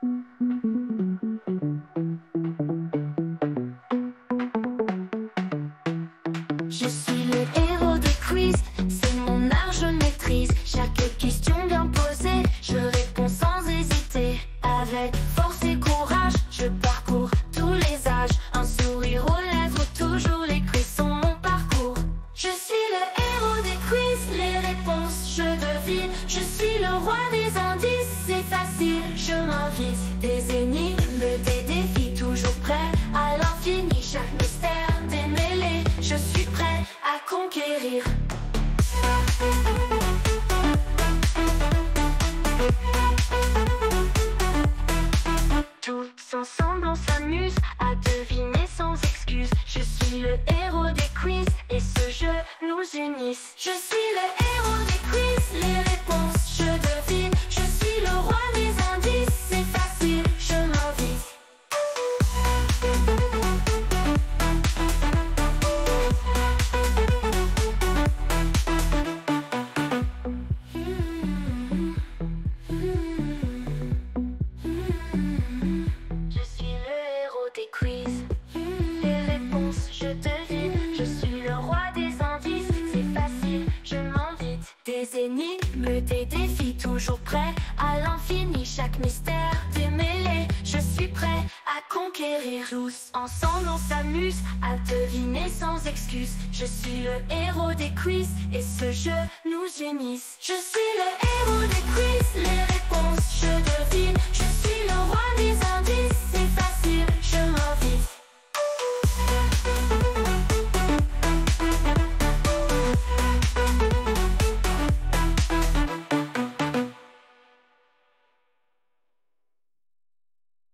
Je suis le héros de quiz. C'est mon art, je maîtrise. Chaque question bien posée, je réponds sans hésiter. Avec force et courage, je pars. service des ennemis énigmes, des défis, toujours prêts à l'infini. Chaque mystère démêlé, je suis prêt à conquérir. Tous ensemble, on s'amuse à deviner sans excuse. Je suis le héros des quiz et ce jeu nous unisse. Je suis le héros des quiz, les réponses, je devine.